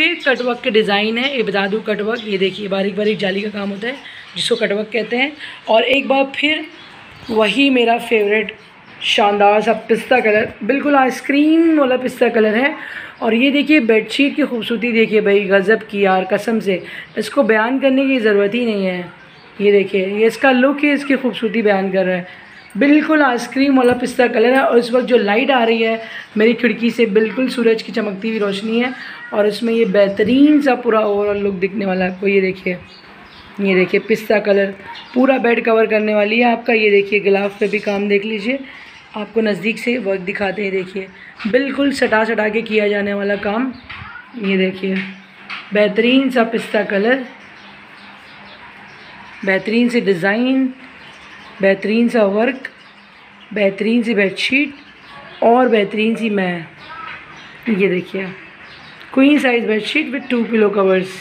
फिर कटवर्क के डिज़ाइन है, ये बता दूँ कटवर्क ये देखिए, बारीक बारीक जाली का काम होता है, जिसको कटवर्क कहते हैं। और एक बार फिर वही मेरा फेवरेट शानदार सा पिस्ता कलर बिल्कुल आइसक्रीम वाला पिस्ता कलर है। और ये देखिए बेडशीट की खूबसूरती देखिए भाई, गज़ब की यार, कसम से। इसको बयान करने की ज़रूरत ही नहीं है। ये देखिए, ये इसका लुक ही इसकी खूबसूरती बयान कर रहा है। बिल्कुल आइसक्रीम वाला पिस्ता कलर है और इस वक्त जो लाइट आ रही है, मेरी खिड़की से बिल्कुल सूरज की चमकती हुई रोशनी है और इसमें ये बेहतरीन सा पूरा ओवरऑल लुक दिखने वाला है। आपको ये देखिए ये देखिए पिस्ता कलर, पूरा बेड कवर करने वाली है आपका। ये देखिए गिलाफ पे भी काम देख लीजिए, आपको नज़दीक से वर्क दिखाते हैं, देखिए। बिल्कुल सटा सटा के किया जाने वाला काम। ये देखिए, बेहतरीन सा पिस्ता कलर, बेहतरीन से डिज़ाइन बेहतरीन सा वर्क बेहतरीन सी बेडशीट और बेहतरीन सी मैं। ये देखिए queen size bedsheet with two pillow covers